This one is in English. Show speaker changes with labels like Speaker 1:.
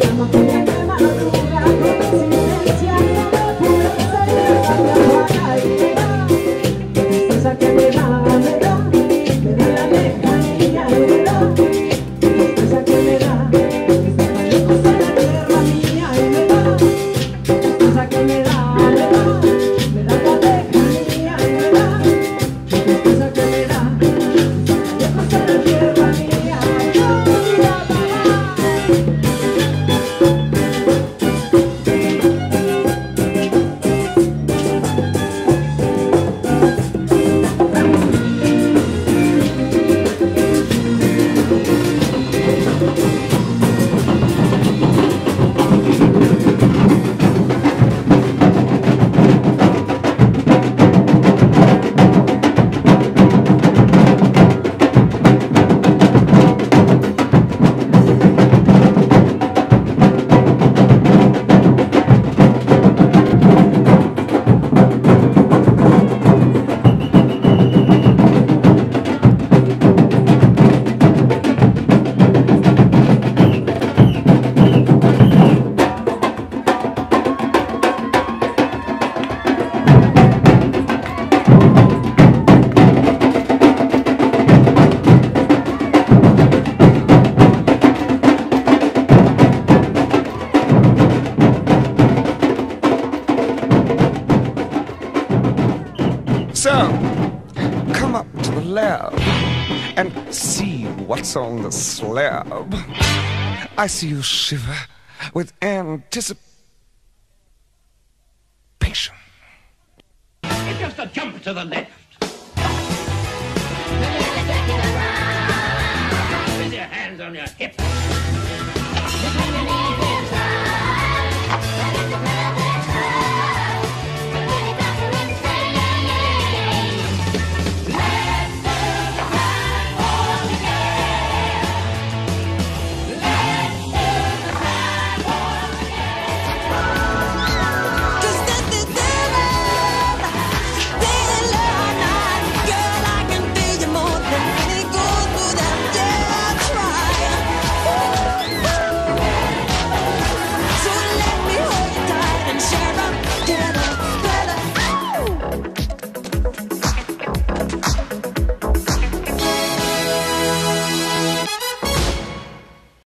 Speaker 1: Yeah. So, come up to the lab and see what's on the slab. I see you shiver with anticipation.
Speaker 2: It's just a jump to the left. With your hands on your hips.